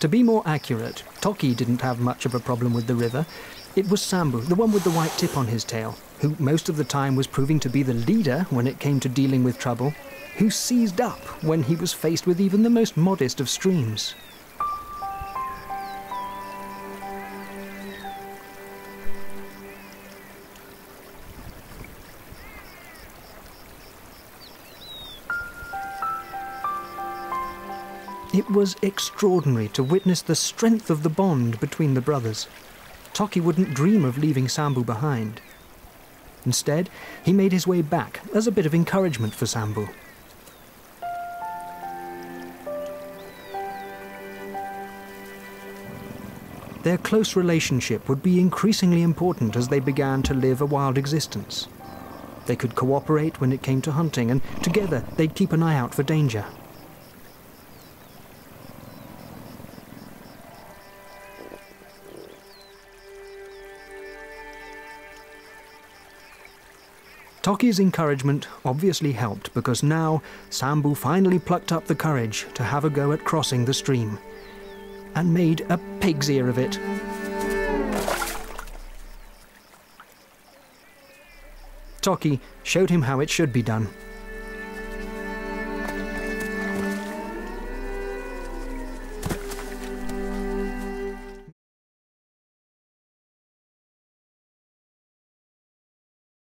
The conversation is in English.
To be more accurate, Toki didn't have much of a problem with the river. It was Sambu, the one with the white tip on his tail, who most of the time was proving to be the leader when it came to dealing with trouble, who seized up when he was faced with even the most modest of streams. It was extraordinary to witness the strength of the bond between the brothers. Toki wouldn't dream of leaving Sambu behind. Instead, he made his way back as a bit of encouragement for Sambu. Their close relationship would be increasingly important as they began to live a wild existence. They could cooperate when it came to hunting, and together they'd keep an eye out for danger. Toki's encouragement obviously helped because now Sambu finally plucked up the courage to have a go at crossing the stream and made a pig's ear of it. Toki showed him how it should be done.